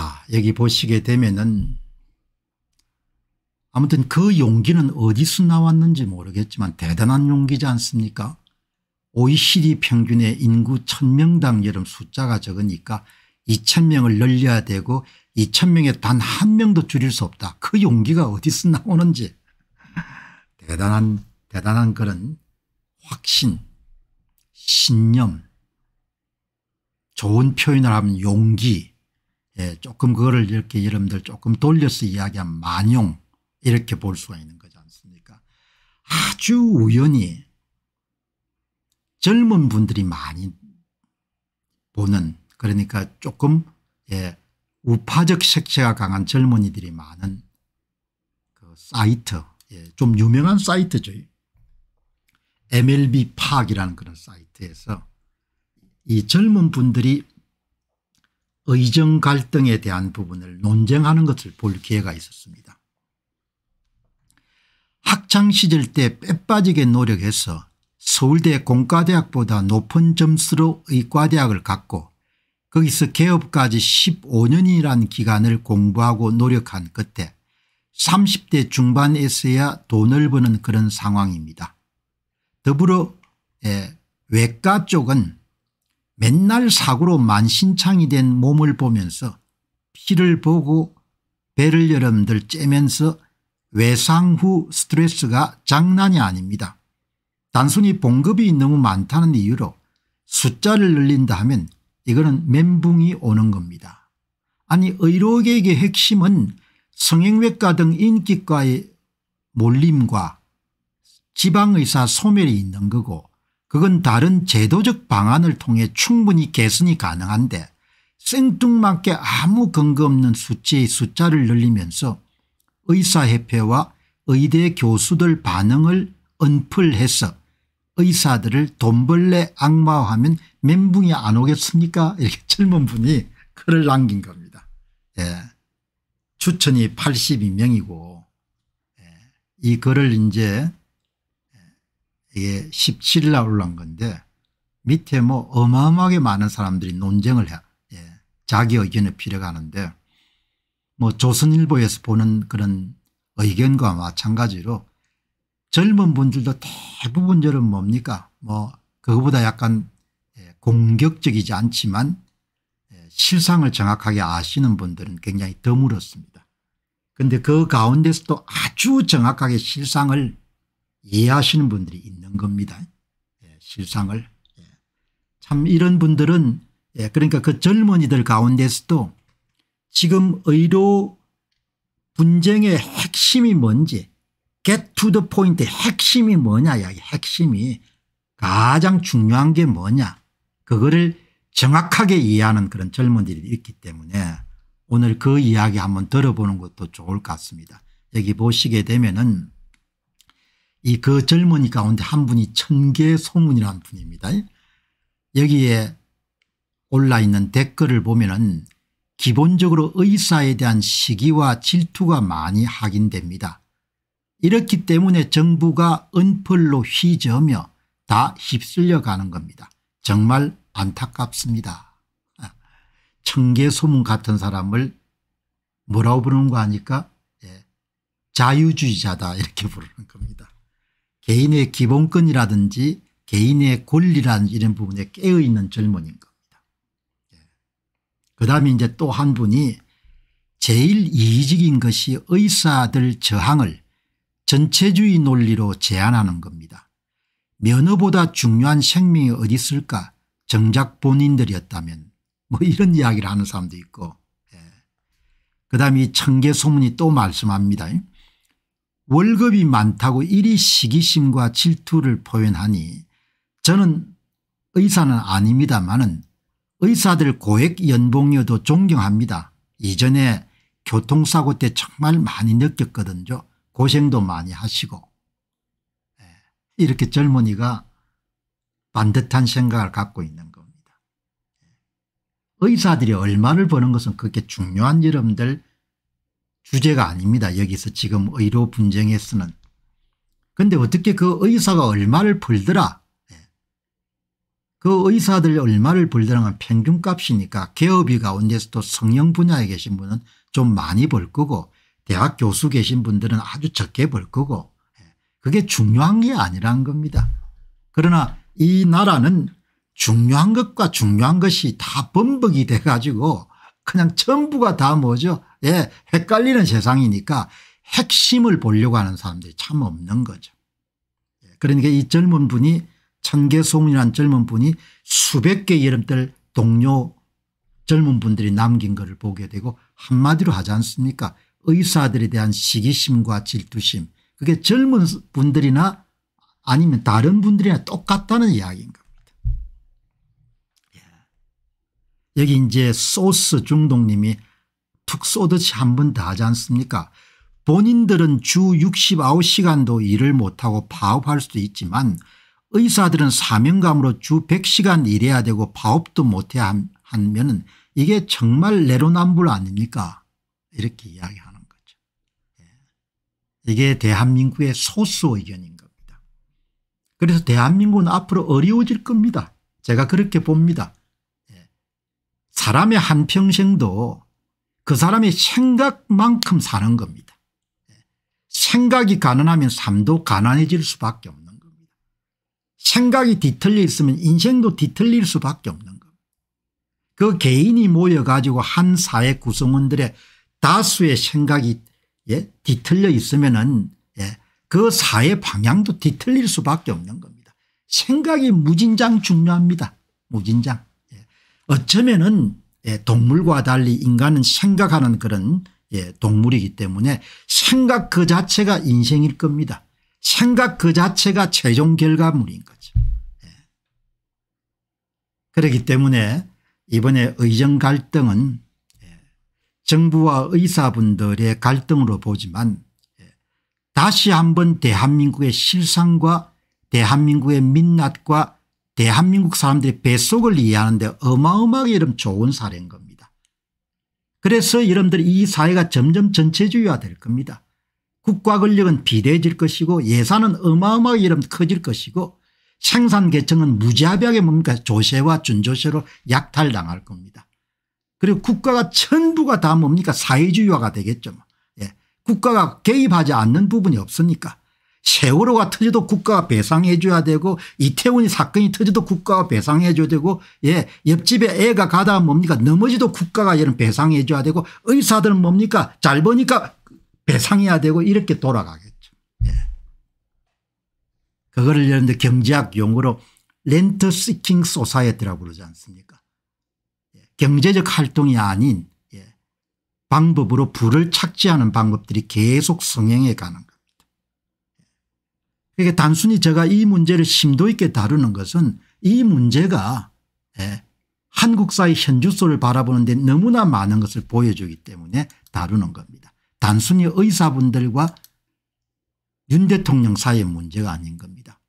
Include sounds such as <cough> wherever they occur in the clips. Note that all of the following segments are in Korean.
자 여기 보시게 되면은 아무튼 그 용기는 어디서 나왔는지 모르겠지만 대단한 용기지 않습니까 OECD 평균의 인구 1000명당 여름 숫자가 적으니까 2000명을 늘려야 되고 2000명에 단 한 명도 줄일 수 없다. 그 용기가 어디서 나오는지 대단한 대단한 그런 확신 신념 좋은 표현을 하면 용기 예, 조금 그거를 이렇게 여러분들 조금 돌려서 이야기하면 만용 이렇게 볼 수가 있는 거지 않습니까 아주 우연히 젊은 분들이 많이 보는 그러니까 조금 예, 우파적 색채가 강한 젊은이들이 많은 그 사이트 예, 좀 유명한 사이트죠. MLB 파악이라는 그런 사이트에서 이 젊은 분들이 의정 갈등에 대한 부분을 논쟁하는 것을 볼 기회가 있었습니다. 학창시절 때 빼빠지게 노력해서 서울대 공과대학보다 높은 점수로 의과대학을 갔고 거기서 개업까지 15년이라는 기간을 공부하고 노력한 끝에 30대 중반에서야 돈을 버는 그런 상황입니다. 더불어 예, 외과 쪽은 맨날 사고로 만신창이 된 몸을 보면서 피를 보고 배를 여러분들 째면서 외상 후 스트레스가 장난이 아닙니다. 단순히 봉급이 너무 많다는 이유로 숫자를 늘린다 하면 이거는 멘붕이 오는 겁니다. 아니 의료계의 핵심은 성형외과 등 인기과의 몰림과 지방의사 소멸이 있는 거고 그건 다른 제도적 방안을 통해 충분히 개선이 가능한데 생뚱맞게 아무 근거 없는 수치의 숫자를 늘리면서 의사협회와 의대 교수들 반응을 언플해서 의사들을 돈벌레 악마화하면 멘붕이 안 오겠습니까 이렇게 <laughs> 젊은 분이 글을 남긴 겁니다. 예. 추천이 82명이고 예. 이 글을 이제 이게 17일 날 올라온 건데 밑에 뭐 어마어마하게 많은 사람들이 논쟁을 해. 예. 자기 의견을 필요가하는데 뭐 조선일보에서 보는 그런 의견과 마찬가지로 젊은 분들도 대부분 저는 뭡니까 뭐 그거보다 약간 예, 공격적이지 않지만 예, 실상을 정확하게 아시는 분들은 굉장히 드물었습니다. 그런데 그 가운데서도 아주 정확하게 실상을 이해하시는 분들이 있는 겁니다. 예, 실상을. 참 이런 분들은 그러니까 그 젊은이들 가운데서도 지금 의료 분쟁의 핵심이 뭔지 get to the point 핵심이 뭐냐 이야기 핵심이 가장 중요한 게 뭐냐 그거를 정확하게 이해하는 그런 젊은이들이 있기 때문에 오늘 그 이야기 한번 들어보는 것도 좋을 것 같습니다. 여기 보시게 되면은 이 그 젊은이 가운데 한 분이 천개소문이라는 분입니다. 여기에 올라 있는 댓글을 보면은 기본적으로 의사에 대한 시기와 질투가 많이 확인됩니다. 이렇기 때문에 정부가 은펄로 휘저으며 다 휩쓸려 가는 겁니다. 정말 안타깝습니다. 청계소문 같은 사람을 뭐라고 부르는 거 아니까 예. 자유주의자다 이렇게 부르는 겁니다. 개인의 기본권이라든지 개인의 권리라든지 이런 부분에 깨어있는 젊은인 겁니다. 예. 그 다음에 이제 또 한 분이 제일 이의적인 것이 의사들 저항을 전체주의 논리로 제안하는 겁니다. 면허보다 중요한 생명이 어디 있을까 정작 본인들이었다면 뭐 이런 이야기를 하는 사람도 있고 예. 그 다음에 이 청계소문이 또 말씀합니다. 월급이 많다고 이리 시기심과 질투를 표현하니 저는 의사는 아닙니다마는 의사들 고액 연봉이어도 존경합니다. 이전에 교통사고 때 정말 많이 느꼈거든요. 고생도 많이 하시고 예, 이렇게 젊은이가 반듯한 생각을 갖고 있는 겁니다. 예. 의사들이 얼마를 버는 것은 그렇게 중요한 여러분들 주제가 아닙니다. 여기서 지금 의료 분쟁에서는. 그런데 어떻게 그 의사가 얼마를 벌더라. 예. 그 의사들 얼마를 벌더라면 평균값이니까 개업이 가운데서도 성형 분야에 계신 분은 좀 많이 벌 거고 대학 교수 계신 분들은 아주 적게 벌 거고 예. 그게 중요한 게 아니란 겁니다. 그러나 이 나라는 중요한 것과 중요한 것이 다 범벅이 돼 가지고 그냥 전부가 다 뭐죠 예, 헷갈리는 세상이니까 핵심을 보려고 하는 사람들이 참 없는 거죠. 예, 그러니까 이 젊은 분이 천개송이라는 젊은 분이 수백 개 이름들 동료 젊은 분들이 남긴 것을 보게 되고 한마디로 하지 않습니까 의사들에 대한 시기심과 질투심 그게 젊은 분들이나 아니면 다른 분들이나 똑같다는 이야기인 겁니다. 예. 여기 이제 소스 중독님이 툭 쏘듯이 한번더 하지 않습니까 본인들은 주 69시간도 일을 못하고 파업할 수도 있지만 의사들은 사명감으로 주 100시간 일해야 되고 파업도 못해야 하면 이게 정말 내로남불 아닙니까 이렇게 이야기하는 거죠. 예. 이게 대한민국의 소수 의견인 겁니다. 그래서 대한민국은 앞으로 어려워질 겁니다. 제가 그렇게 봅니다. 예. 사람의 한평생도 그 사람의 생각만큼 사는 겁니다. 예. 생각이 가난하면 삶도 가난해질 수밖에 없는 생각이 뒤틀려 있으면 인생도 뒤틀릴 수밖에 없는 겁니다. 그 개인이 모여가지고 한 사회 구성원들의 다수의 생각이 예? 뒤틀려 있으면 예? 그 사회 방향도 뒤틀릴 수밖에 없는 겁니다. 생각이 무진장 중요합니다. 무진장. 예. 어쩌면 예, 동물과 달리 인간은 생각하는 그런 예, 동물이기 때문에 생각 그 자체가 인생일 겁니다. 생각 그 자체가 최종 결과물인 거죠. 예. 그렇기 때문에 이번에 의정 갈등은 예, 정부와 의사분들의 갈등으로 보지만 예, 다시 한번 대한민국의 실상과 대한민국의 민낯과 대한민국 사람들의 뱃속을 이해하는데 어마어마하게 이런 좋은 사례인 겁니다. 그래서 여러분들 이 사회가 점점 전체주의화 될 겁니다. 국가 권력은 비대해질 것이고 예산은 어마어마하게 이름 커질 것이고 생산 계층은 무자비하게 뭡니까 조세와 준조세로 약탈당할 겁니다. 그리고 국가가 전부가 다 뭡니까 사회주의화가 되겠죠. 뭐. 예. 국가가 개입하지 않는 부분이 없으니까 세월호가 터져도 국가가 배상해 줘야 되고 이태원이 사건이 터져도 국가가 배상해 줘야 되고 예 옆집에 애가 가다 뭡니까 넘어지도 국가가 이런 배상해 줘야 되고 의사들은 뭡니까 잘 보니까 배상해야 되고 이렇게 돌아가겠죠. 예. 그거를 여러분들 경제학 용어로 rent seeking society라고 그러지 않습니까 예. 경제적 활동이 아닌 예. 방법으로 부를 착지하는 방법들이 계속 성행해 가는 그러니까 단순히 제가 이 문제를 심도 있게 다루는 것은 이 문제가 예. 한국사의 현주소를 바라보는 데 너무나 많은 것을 보여주기 때문에 다루는 겁니다. 단순히 의사분들과 윤 대통령 사이의 문제가 아닌 겁니다.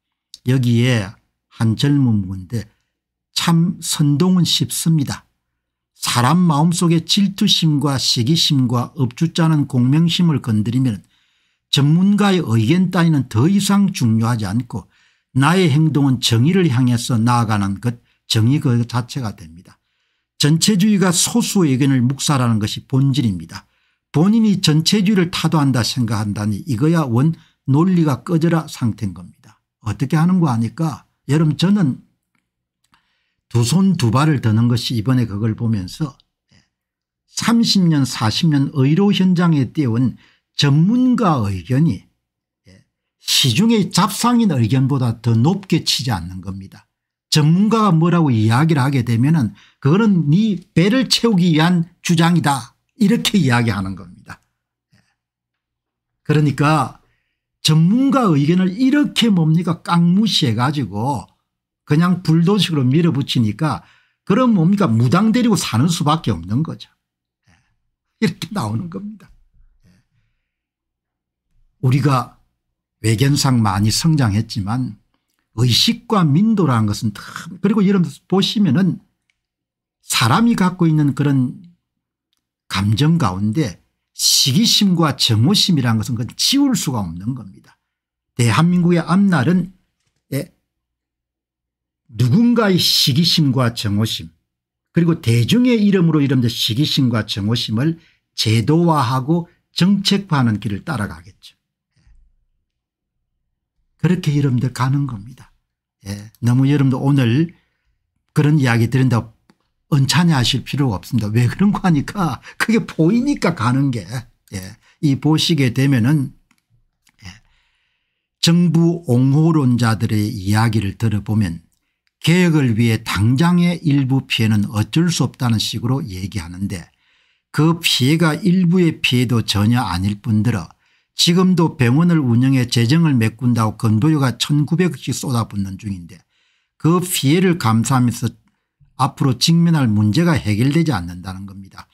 여기에 한 젊은 분인데 참 선동은 쉽습니다. 사람 마음속에 질투심과 시기심과 업주자는 공명심을 건드리면 전문가의 의견 따위는 더 이상 중요하지 않고 나의 행동은 정의를 향해서 나아가는 것 정의 그 자체가 됩니다. 전체주의가 소수의 의견을 묵살하는 것이 본질입니다. 본인이 전체주의를 타도한다 생각한다니 이거야 원 논리가 꺼져라 상태인 겁니다. 어떻게 하는 거 아니까 여러분 저는 두 손 두 발을 드는 것이 이번에 그걸 보면서 30년 40년 의료 현장에 띄운 전문가 의견이 시중의 잡상인 의견보다 더 높게 치지 않는 겁니다. 전문가가 뭐라고 이야기를 하게 되면 은 그거는 네 배를 채우기 위한 주장이다 이렇게 이야기하는 겁니다. 그러니까 전문가 의견을 이렇게 뭡니까 깡무시해 가지고 그냥 불도식으로 밀어붙이니까 그럼 뭡니까 무당 데리고 사는 수밖에 없는 거죠. 이렇게 나오는 겁니다. 우리가 외견상 많이 성장했지만 의식과 민도라는 것은 그리고 여러분 보시면은 사람이 갖고 있는 그런 감정 가운데 시기심과 정오심이라는 것은 그건 지울 수가 없는 겁니다. 대한민국의 앞날은 예, 누군가의 시기심과 정오심 그리고 대중의 이름으로 이름들 시기심과 정오심을 제도화하고 정책화하는 길을 따라가겠죠. 그렇게 여러분들 가는 겁니다. 예. 너무 여러분들 오늘 그런 이야기 들은다 언짢아 하실 필요가 없습니다. 왜 그런 거 하니까 그게 보이니까 가는 게 예. 이 보시게 되면은 예. 정부 옹호론자들의 이야기를 들어보면 개혁을 위해 당장의 일부 피해는 어쩔 수 없다는 식으로 얘기하는데 그 피해가 일부의 피해도 전혀 아닐 뿐더러 지금도 병원을 운영해 재정을 메꾼다고 건보료가 1900억씩 쏟아붓는 중인데 그 피해를 감수하면서 앞으로 직면할 문제가 해결되지 않는다는 겁니다.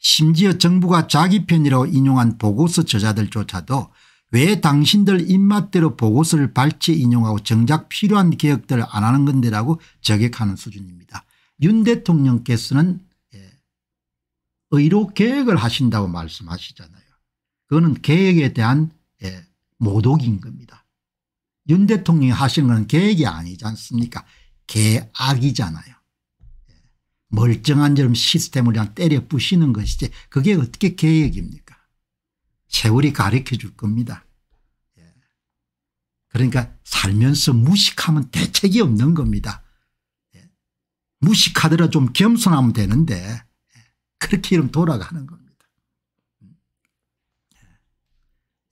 심지어 정부가 자기 편이라고 인용한 보고서 저자들조차도 왜 당신들 입맛대로 보고서를 발췌 인용하고 정작 필요한 개혁들을 안 하는 건데라고 저격하는 수준입니다. 윤 대통령께서는 예, 의료 계획을 하신다고 말씀하시잖아요. 그거는 계획에 대한 예, 모독인 겁니다. 윤 대통령이 하시는 건 계획이 아니지 않습니까 계악이잖아요. 예, 멀쩡한 점 시스템을 그냥 때려 부시는 것이지 그게 어떻게 계획입니까 세월이 가르쳐 줄 겁니다. 예. 그러니까 살면서 무식하면 대책이 없는 겁니다. 예. 무식하더라 좀 겸손하면 되는데 예. 그렇게 이러면 돌아가는 겁니다. 음.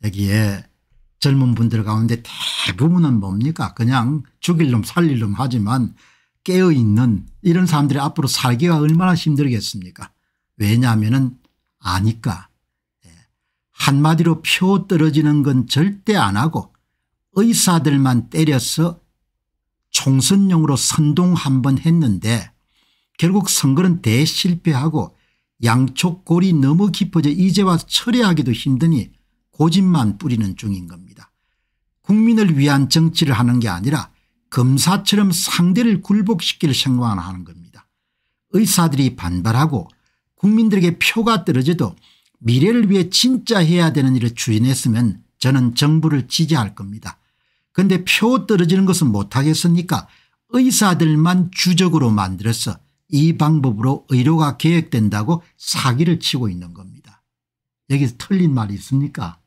여기에 젊은 분들 가운데 대부분은 뭡니까? 그냥 죽일 놈 살릴 놈 하지만 깨어있는 이런 사람들이 앞으로 살기가 얼마나 힘들겠습니까? 왜냐하면 아니까. 한마디로 표 떨어지는 건 절대 안 하고 의사들만 때려서 총선용으로 선동 한 번 했는데 결국 선거는 대실패하고 양쪽 골이 너무 깊어져 이제 와서 철회하기도 힘드니 고집만 뿌리는 중인 겁니다. 국민을 위한 정치를 하는 게 아니라 검사처럼 상대를 굴복시킬 생각을 하는 겁니다. 의사들이 반발하고 국민들에게 표가 떨어져도 미래를 위해 진짜 해야 되는 일을 추진했으면 저는 정부를 지지할 겁니다. 그런데 표 떨어지는 것은 못하겠습니까 의사들만 주적으로 만들어서 이 방법으로 의료가 계획된다고 사기를 치고 있는 겁니다. 여기서 틀린 말이 있습니까 예.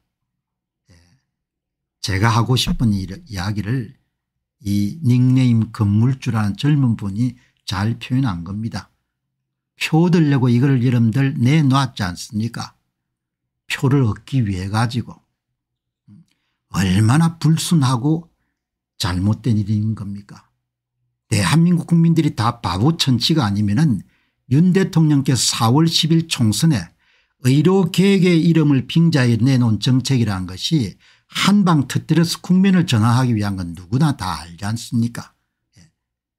제가 하고 싶은 이야기를 이 닉네임 건물주라는 젊은 분이 잘 표현한 겁니다. 표 들려고 이걸 여러분들 내놨지 않습니까? 표를 얻기 위해 가지고. 얼마나 불순하고 잘못된 일인 겁니까? 대한민국 국민들이 다 바보 천치가 아니면 은윤 대통령께서 4월 10일 총선에 의료계획의 이름을 빙자에 내놓은 정책이라는 것이 한방 터뜨려서 국민을 전환하기 위한 건 누구나 다 알지 않습니까? 예.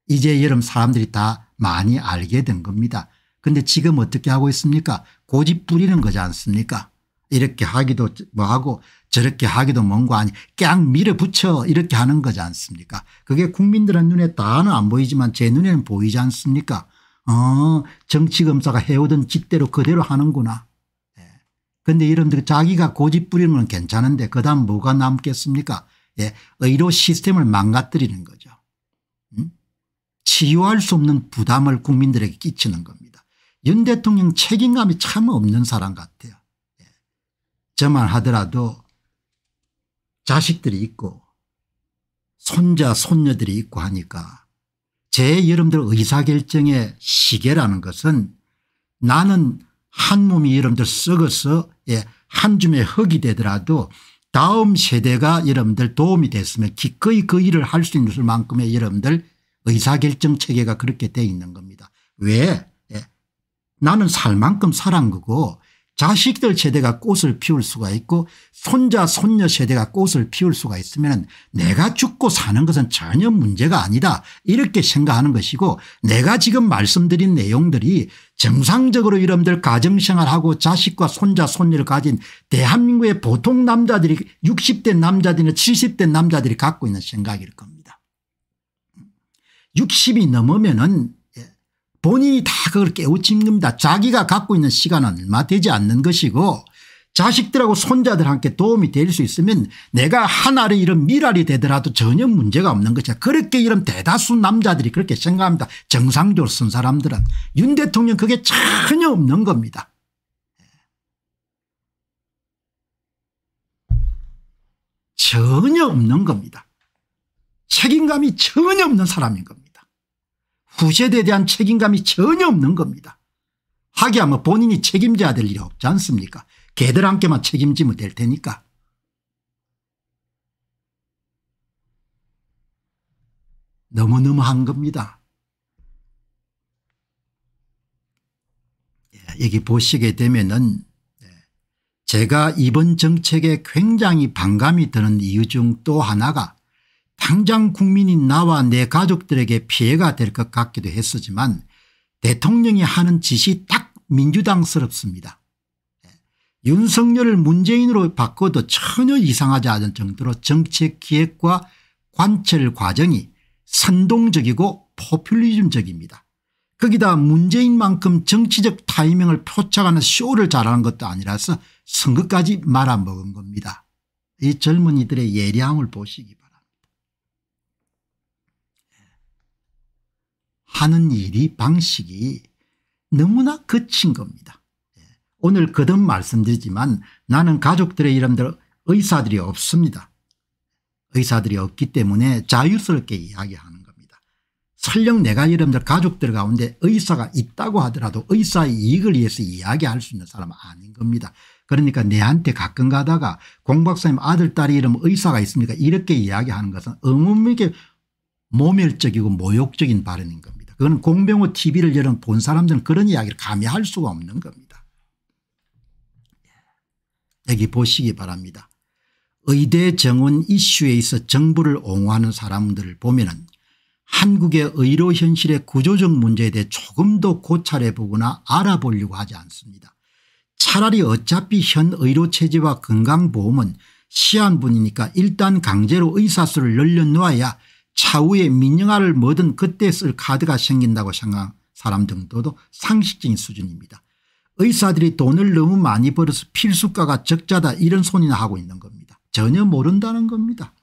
이제 여름 사람들이 다 많이 알게 된 겁니다. 그런데 지금 어떻게 하고 있습니까? 고집 부리는 거지 않습니까? 이렇게 하기도 뭐하고 저렇게 하기도 뭔고 아니 그냥 밀어붙여 이렇게 하는 거지 않습니까? 그게 국민들의 눈에 다는 안 보이지만 제 눈에는 보이지 않습니까? 어 정치검사가 해오던 짓대로 그대로 하는구나 그런데 예. 이런들 자기가 고집 부리는 건 괜찮은데 그 다음 뭐가 남겠습니까 예. 의료 시스템을 망가뜨리는 거죠 음? 치유할 수 없는 부담을 국민들에게 끼치는 겁니다 윤 대통령 책임감이 참 없는 사람 같아요 저만 하더라도 자식들이 있고 손자 손녀들이 있고 하니까 제 여러분들 의사결정의 시계라는 것은 나는 한 몸이 여러분들 썩어서 예, 한 줌의 흙이 되더라도 다음 세대가 여러분들 도움이 됐으면 기꺼이 그 일을 할 수 있는 만큼의 여러분들 의사결정 체계가 그렇게 돼 있는 겁니다. 왜? 예. 나는 살 만큼 살한 거고 자식들 세대가 꽃을 피울 수가 있고 손자 손녀 세대가 꽃을 피울 수가 있으면 내가 죽고 사는 것은 전혀 문제가 아니다 이렇게 생각하는 것이고 내가 지금 말씀드린 내용들이 정상적으로 여러분들 가정생활하고 자식과 손자 손녀를 가진 대한민국의 보통 남자들이 60대 남자들이나 70대 남자들이 갖고 있는 생각일 겁니다. 60이 넘으면 본인이 다 그걸 깨우친 겁니다. 자기가 갖고 있는 시간은 얼마 되지 않는 것이고 자식들하고 손자들한테 도움이 될 수 있으면 내가 하나의 이런 미랄이 되더라도 전혀 문제가 없는 것이야. 그렇게 이런 대다수 남자들이 그렇게 생각합니다. 정상적으로 쓴 사람들은. 윤 대통령 그게 전혀 없는 겁니다. 전혀 없는 겁니다. 책임감이 전혀 없는 사람인 겁니다. 후세대에 대한 책임감이 전혀 없는 겁니다. 하기야 본인이 책임져야 될 일이 없지 않습니까 개들 함께만 책임지면 될 테니까. 너무너무 한 겁니다. 예, 여기 보시게 되면은 예, 제가 이번 정책에 굉장히 반감이 드는 이유 중 또 하나가 당장 국민이 나와 내 가족들에게 피해가 될 것 같기도 했었지만 대통령이 하는 짓이 딱 민주당스럽습니다. 윤석열을 문재인으로 바꿔도 전혀 이상하지 않은 정도로 정책 기획과 관철 과정이 선동적이고 포퓰리즘적입니다. 거기다 문재인만큼 정치적 타이밍을 표착하는 쇼를 잘하는 것도 아니라서 선거까지 말아먹은 겁니다. 이 젊은이들의 예리함을 보시기 바랍니다. 하는 일이 방식이 너무나 거친 겁니다. 오늘 거듭 말씀드리지만 나는 가족들의 이름들 의사들이 없습니다. 의사들이 없기 때문에 자유스럽게 이야기하는 겁니다. 설령 내가 이름들 가족들 가운데 의사가 있다고 하더라도 의사의 이익을 위해서 이야기할 수 있는 사람은 아닌 겁니다. 그러니까 내한테 가끔 가다가 공박사님 아들 딸이 이름 의사가 있습니까 이렇게 이야기하는 것은 어머니게 모멸적이고 모욕적인 발언인 겁니다. 그거는 공병호 tv를 여러 본 사람들은 그런 이야기를 감히 할 수가 없는 겁니다. 여기 보시기 바랍니다. 의대 정원 이슈에 있어 정부를 옹호하는 사람들을 보면 은 한국의 의료 현실의 구조적 문제에 대해 조금 더 고찰해 보거나 알아보려고 하지 않습니다. 차라리 어차피 현 의료체제와 건강보험은 시한분이니까 일단 강제로 의사수를 늘려놓아야 차후에 민영화를 뭐든 그때 쓸 카드가 생긴다고 생각하는 사람 정도도 상식적인 수준입니다. 의사들이 돈을 너무 많이 벌어서 필수가가 적자다 이런 소리나 하고 있는 겁니다. 전혀 모른다는 겁니다.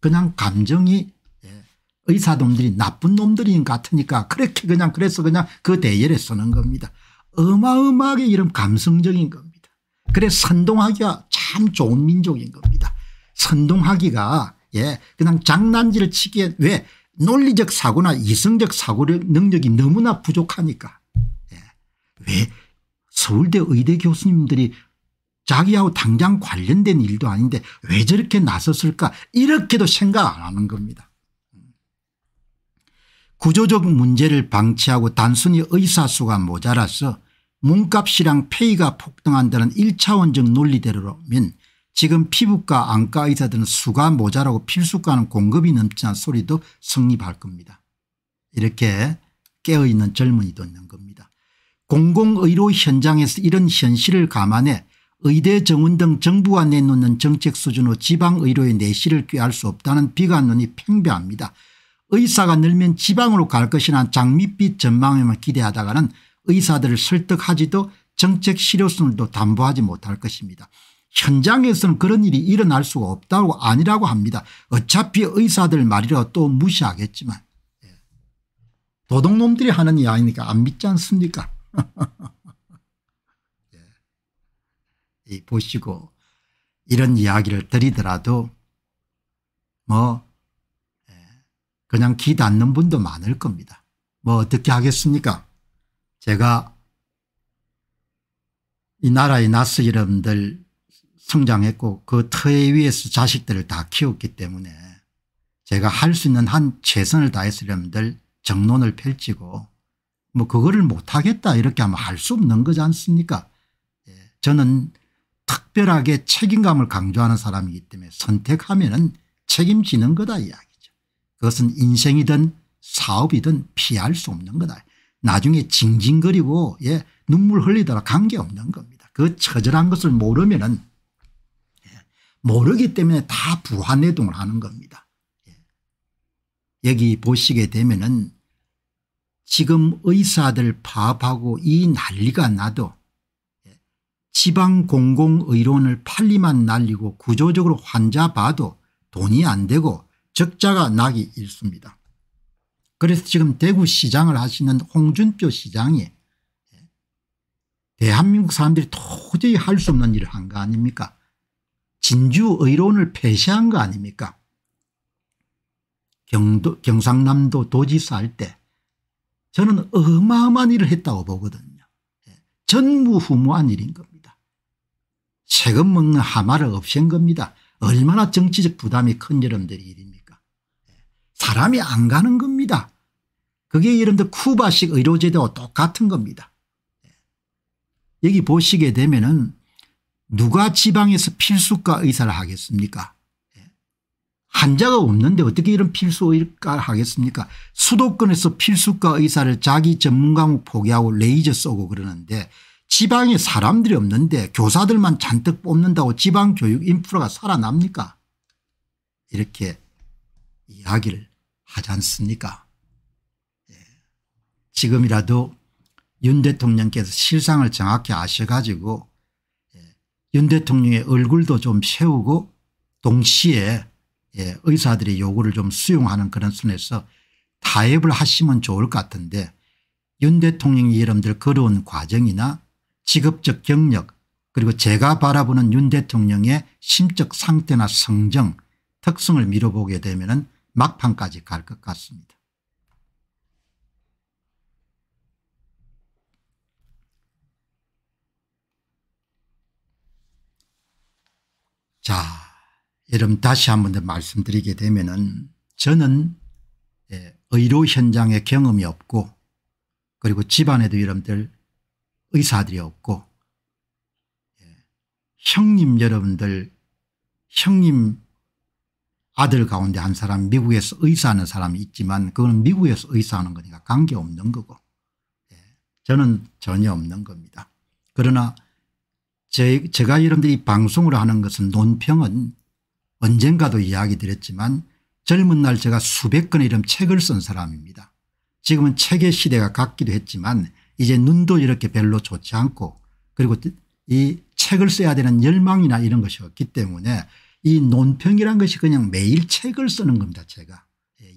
그냥 감정이 예, 의사놈들이 나쁜 놈들인 같으니까 그렇게 그냥 그래서 그냥 그 대열에 서는 겁니다. 어마어마하게 이런 감성적인 겁니다. 그래 선동하기가 참 좋은 민족인 겁니다. 선동하기가 예 그냥 장난질을 치기에 왜 논리적 사고나 이성적 사고 능력이 너무나 부족하니까 예. 왜 서울대 의대 교수님들이 자기하고 당장 관련된 일도 아닌데 왜 저렇게 나섰을까 이렇게도 생각 안 하는 겁니다. 구조적 문제를 방치하고 단순히 의사수가 모자라서 몸값이랑 페이가 폭등한다는 1차원적 논리대로면 지금 피부과 안과 의사들은 수가 모자라고 필수과는 공급이 넘치는 소리도 성립할 겁니다. 이렇게 깨어있는 젊은이도 있는 겁니다. 공공의료 현장에서 이런 현실을 감안해 의대 정원 등 정부가 내놓는 정책 수준으로 지방의료의 내실을 꾀할 수 없다는 비관론이 팽배합니다. 의사가 늘면 지방으로 갈 것이란 장밋빛 전망에만 기대하다가는 의사들을 설득하지도 정책 실효성도 담보하지 못할 것입니다. 현장에서는 그런 일이 일어날 수가 없다고 아니라고 합니다. 어차피 의사들 말이라 또 무시하겠지만 예. 도둑놈들이 하는 이야기니까 안 믿지 않습니까 <laughs> 예. 보시고 이런 이야기를 드리더라도 뭐 예. 그냥 기 닿는 분도 많을 겁니다. 뭐 어떻게 하겠습니까 제가 이 나라의 나스 여러분들 성장했고 그 터에 위에서 자식들을 다 키웠기 때문에 제가 할 수 있는 한 최선을 다해서 여러분들 정론을 펼치고 뭐 그거를 못하겠다 이렇게 하면 할 수 없는 거지 않습니까 예. 저는 특별하게 책임감을 강조하는 사람이기 때문에 선택하면 은 책임지는 거다 이야기죠. 그것은 인생이든 사업이든 피할 수 없는 거다. 나중에 징징거리고 예, 눈물 흘리더라 관계없는 겁니다. 그 처절한 것을 모르면 은 예, 모르기 때문에 다 부화내동을 하는 겁니다. 예. 여기 보시게 되면 은 지금 의사들 파업하고 이 난리가 나도 지방 공공의료원을 팔리만 날리고 구조적으로 환자 봐도 돈이 안 되고 적자가 나기 일쑤입니다. 그래서 지금 대구시장을 하시는 홍준표 시장이 대한민국 사람들이 도저히 할 수 없는 일을 한 거 아닙니까 진주의료원을 폐쇄한 거 아닙니까 경도, 경상남도 도지사 할 때 저는 어마어마한 일을 했다고 보거든요. 예. 전무후무한 일인 겁니다. 세금 먹는 하마를 없앤 겁니다. 얼마나 정치적 부담이 큰 여러분들의 일입니까 예. 사람이 안 가는 겁니다. 그게 여러분들 쿠바식 의료제도와 똑같은 겁니다. 예. 여기 보시게 되면은 누가 지방에서 필수과 의사를 하겠습니까 환자가 없는데 어떻게 이런 필수의가 하겠습니까 수도권에서 필수과 의사를 자기 전문 과목 포기하고 레이저 쏘고 그러는데 지방에 사람들이 없는데 교사들만 잔뜩 뽑는다고 지방 교육 인프라가 살아납니까 이렇게 이야기를 하지 않습니까 예. 지금이라도 윤 대통령께서 실상을 정확히 아셔 가지고 예. 윤 대통령의 얼굴도 좀 세우고 동시에 예, 의사들의 요구를 좀 수용하는 그런 선에서 타협을 하시면 좋을 것 같은데 윤 대통령이 여러분들 걸어온 과정이나 직업적 경력 그리고 제가 바라보는 윤 대통령의 심적 상태나 성정 특성을 미뤄보게 되면 막판까지 갈 것 같습니다. 자 여러분 다시 한 번 더 말씀드리게 되면은 저는 예, 의료 현장에 경험이 없고 그리고 집안에도 여러분들 의사들이 없고 예, 형님 여러분들 형님 아들 가운데 한 사람 미국에서 의사하는 사람이 있지만 그거는 미국에서 의사하는 거니까 관계없는 거고 예, 저는 전혀 없는 겁니다. 그러나 제, 제가 여러분들이 방송을 하는 것은 논평은 언젠가도 이야기 드렸지만 젊은 날 제가 수백 건의 이런 책을 쓴 사람입니다. 지금은 책의 시대가 갔기도 했지만 이제 눈도 이렇게 별로 좋지 않고 그리고 이 책을 써야 되는 열망이나 이런 것이 없기 때문에 이 논평이란 것이 그냥 매일 책을 쓰는 겁니다 제가.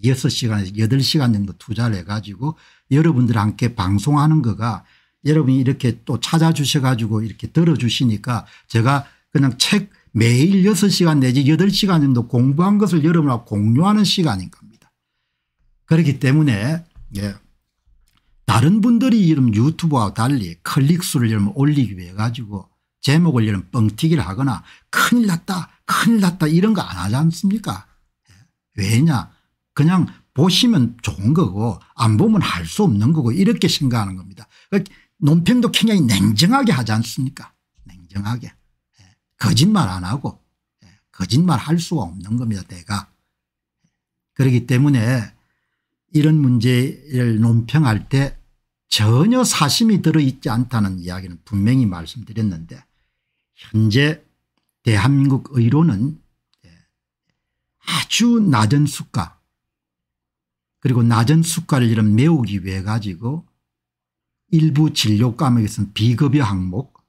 6시간에서 8시간 정도 투자를 해가지고 여러분들 함께 방송하는 거가 여러분이 이렇게 또 찾아주셔 가지고 이렇게 들어주시니까 제가 그냥 책 매일 6시간 내지 8시간 정도 공부한 것을 여러분하고 공유하는 시간인 겁니다. 그렇기 때문에 예. 다른 분들이 이런 유튜브와 달리 클릭수를 여러분 올리기 위해 가지고 제목을 여러분 뻥튀기를 하거나 큰일 났다 큰일 났다 이런 거 안 하지 않습니까 예. 왜냐 그냥 보시면 좋은 거고 안 보면 할 수 없는 거고 이렇게 생각하는 겁니다. 그러니까 논평도 굉장히 냉정하게 하지 않습니까 냉정하게. 거짓말 안 하고 예, 거짓말 할 수가 없는 겁니다. 내가. 그렇기 때문에 이런 문제를 논평할 때 전혀 사심이 들어있지 않다는 이야기는 분명히 말씀드렸는데 현재 대한민국 의료는 예, 아주 낮은 수가 그리고 낮은 수가를 이런 메우기 위해 가지고 일부 진료 과목에서는 비급여 항목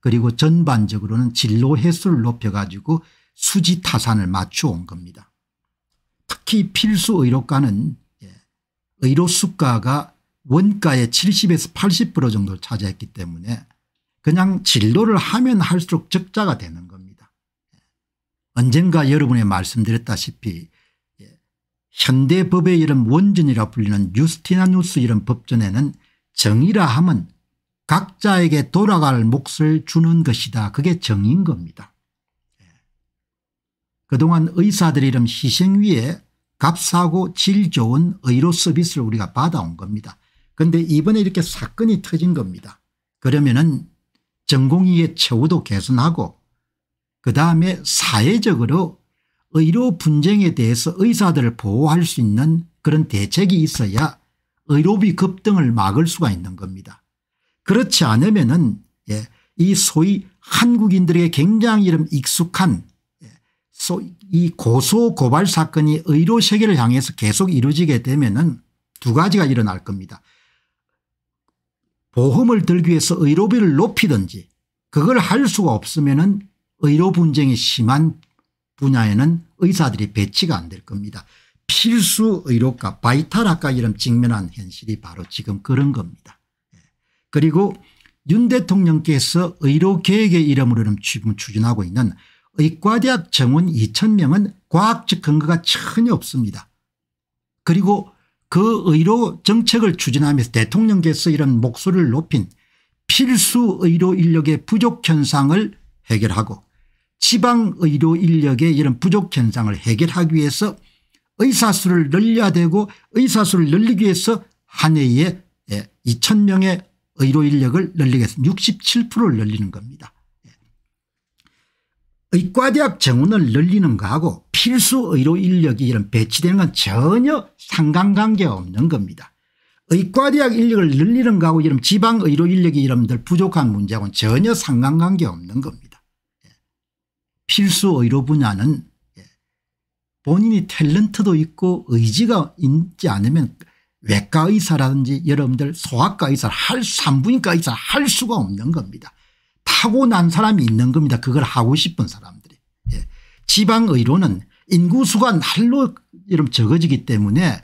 그리고 전반적으로는 진로 횟수를 높여가지고 수지 타산을 맞춰온 겁니다. 특히 필수 의료과는 예, 의료 수가가 원가의 70에서 80% 정도를 차지했기 때문에 그냥 진로를 하면 할수록 적자가 되는 겁니다. 예. 언젠가 여러분에 말씀드렸다시피 예, 현대법의 이런 원전이라 불리는 유스티나누스 이런 법전에는 정의라 하면 각자에게 돌아갈 몫을 주는 것이다. 그게 정인 겁니다. 예. 그동안 의사들이 이런 희생 위에 값싸고 질 좋은 의료 서비스를 우리가 받아온 겁니다. 그런데 이번에 이렇게 사건이 터진 겁니다. 그러면은 전공의의 처우도 개선하고 그다음에 사회적으로 의료 분쟁에 대해서 의사들을 보호할 수 있는 그런 대책이 있어야 의료비 급등을 막을 수가 있는 겁니다. 그렇지 않으면은 예, 이 소위 한국인들에게 굉장히 이런 익숙한 예, 이 고소 고발 사건이 의료 세계를 향해서 계속 이루어지게 되면은 두 가지가 일어날 겁니다. 보험을 들기 위해서 의료비를 높이든지 그걸 할 수가 없으면 은 의료 분쟁이 심한 분야에는 의사들이 배치가 안 될 겁니다. 필수 의료과 바이탈학과 이름 직면한 현실이 바로 지금 그런 겁니다. 예. 그리고 윤 대통령께서 의료계획의 이름으로 지금 추진하고 있는 의과대학 정원 2천명은 과학적 근거가 전혀 없습니다. 그리고 그 의료 정책을 추진하면서 대통령께서 이런 목소리를 높인 필수 의료 인력의 부족 현상을 해결하고 지방 의료 인력의 이런 부족 현상을 해결하기 위해서 의사수를 늘려야 되고 의사수를 늘리기 위해서 한 해에 2천 예, 명의 의료 인력을 늘리겠습니다. 67%를 늘리는 겁니다. 예. 의과대학 정원을 늘리는 거하고 필수 의료 인력이 이런 배치되는 건 전혀 상관관계가 없는 겁니다. 의과대학 인력을 늘리는 거하고 이런 지방 의료 인력이 이름들 부족한 문제하고는 전혀 상관관계 없는 겁니다. 예. 필수 의료 분야는 본인이 탤런트도 있고 의지가 있지 않으면 외과 의사라든지 여러분들 소아과 의사 할 산부인과 의사 할 수가 없는 겁니다. 타고난 사람이 있는 겁니다. 그걸 하고 싶은 사람들이. 예. 지방의료는 인구수가 날로 여러분 적어지기 때문에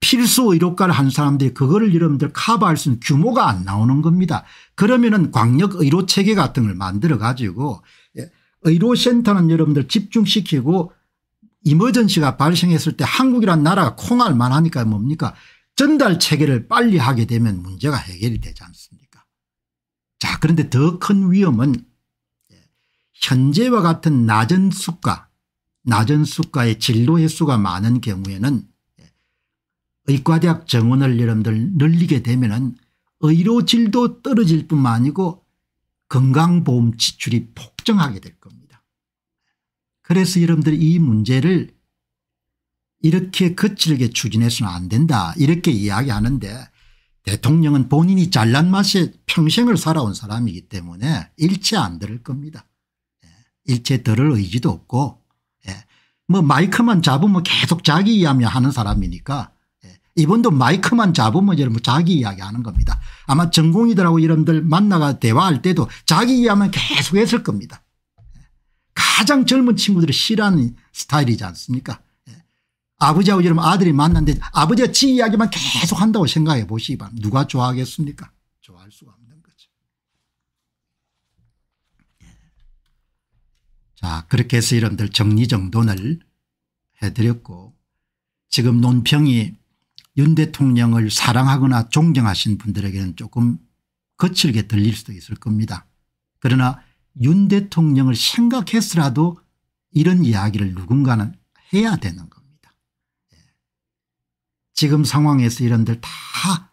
필수 의료과를 한 사람들이 그거를 여러분들 커버할 수 있는 규모가 안 나오는 겁니다. 그러면은 광역 의료 체계 같은 걸 만들어 가지고 예. 의료센터는 여러분들 집중시키고 이머전시가 발생했을 때 한국이란 나라가 콩할 만하니까 뭡니까 전달 체계를 빨리 하게 되면 문제가 해결이 되지 않습니까 자 그런데 더 큰 위험은 현재와 같은 낮은 수가 낮은 수가의 진로 횟수가 많은 경우에는 의과대학 정원을 여러분들 늘리게 되면 은 의료 질도 떨어질 뿐만 아니고 건강보험 지출이 폭증하게 될 겁니다. 그래서 여러분들이 이 문제를 이렇게 거칠게 추진해서는 안 된다 이렇게 이야기하는데 대통령은 본인이 잘난 맛에 평생을 살아온 사람이기 때문에 일체 안 들을 겁니다. 예. 일체 들을 의지도 없고 예. 뭐 마이크만 잡으면 계속 자기 이야기 하는 사람이니까 예. 이번도 마이크만 잡으면 여러분 자기 이야기 하는 겁니다. 아마 전공의들하고 여러분들 만나가 대화할 때도 자기 이야기만 계속 했을 겁니다. 가장 젊은 친구들이 싫어하는 스타일이지 않습니까 예. 아버지하고 여러분 아들이 만났는데 아버지가 지 이야기만 계속 한다고 생각해 보시기 바랍니다. 누가 좋아하겠습니까 좋아할 수가 없는 거죠. 예. 자 그렇게 해서 여러분들 정리정돈을 해드렸고 지금 논평이 윤 대통령을 사랑하거나 존경하신 분들에게는 조금 거칠게 들릴 수도 있을 겁니다. 그러나 윤 대통령을 생각해서라도 이런 이야기를 누군가는 해야 되는 겁니다. 예. 지금 상황에서 여러분들 다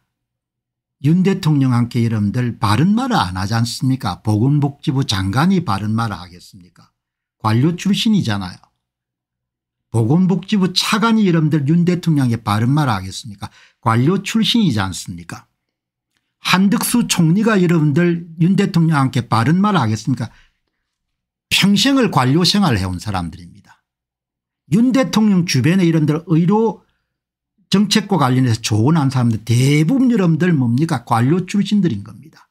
윤 대통령 함께 여러분들 바른 말을 안 하지 않습니까 보건복지부 장관이 바른 말을 하겠습니까 관료 출신이잖아요. 보건복지부 차관이 여러분들 윤 대통령에게 바른 말을 하겠습니까 관료 출신이지 않습니까 한득수 총리가 여러분들 윤 대통령께 바른 말을 하겠습니까 평생을 관료 생활을 해온 사람들입니다. 윤 대통령 주변에 이런들 의료 정책과 관련해서 조언한 사람들 대부분 여러분들 뭡니까 관료 출신들인 겁니다.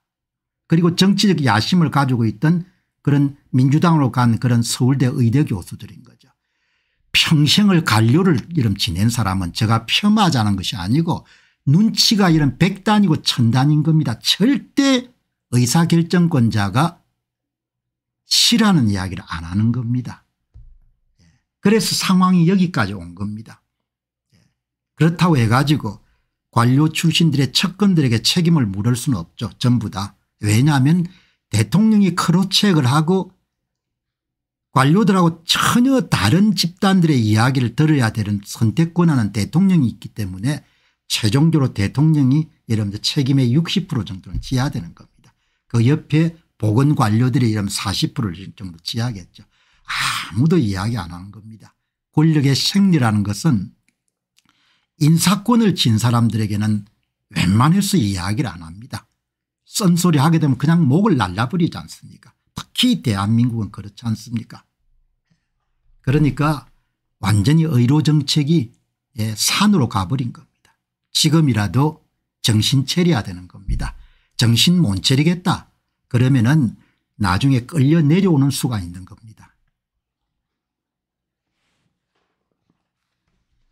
그리고 정치적 야심을 가지고 있던 그런 민주당으로 간 그런 서울대 의대 교수들인 거죠. 평생을 관료를 이름 지낸 사람은 제가 폄하자는 것이 아니고 눈치가 이런 백단이고 천단인 겁니다. 절대 의사결정권자가 싫어하는 이야기를 안 하는 겁니다. 예. 그래서 상황이 여기까지 온 겁니다. 예. 그렇다고 해가지고 관료 출신들의 측근들에게 책임을 물을 수는 없죠. 전부 다. 왜냐하면 대통령이 크로체크를 하고 관료들하고 전혀 다른 집단들의 이야기를 들어야 되는 선택 권한은 대통령이 있기 때문에 최종적으로 대통령이 여러분들 책임의 60% 정도는 지어야 되는 겁니다. 그 옆에 보건 관료들이 이러면 40%를 정도 지하겠죠. 아무도 이야기 안 하는 겁니다. 권력의 생리라는 것은 인사권을 진 사람들에게는 웬만해서 이야기를 안 합니다. 썬소리 하게 되면 그냥 목을 날라버리지 않습니까 특히 대한민국은 그렇지 않습니까 그러니까 완전히 의료정책이 예, 산으로 가버린 겁니다. 지금이라도 정신 차려야 되는 겁니다. 정신 못 차리겠다. 그러면은 나중에 끌려 내려오는 수가 있는 겁니다.